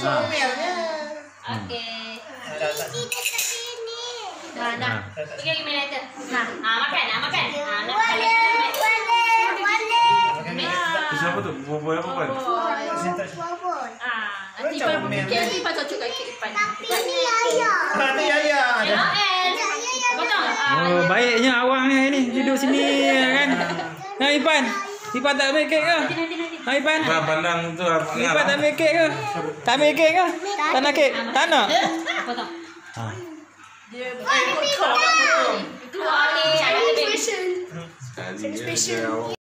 Comelnya. Okey. Dah, dah. Dah, dah. Pergi lagi main lighter. Nah, ah makan, ah makan. Ah, nak makan. Makan Siapa tu? Buat apa kan? Sini tak. Ah, nanti kalau pergi nanti Ipan cocok kat kek Ipan. Ah, tu ya ya. Tengok El. Potong. Ah, Oh, baiknya awang ni hari ni duduk sini kan. Nah, Ipan. Ipan tak ambil kek ke? nanti nanti nanti. Ha, Ipan. Bang pandang tu apa Ipan tak ambil kek ke? Tak ambil kek ke? Tak nak kek? Tak nak? Potong. Ha. Keluar ni. Jangan lebih. Sekali je awak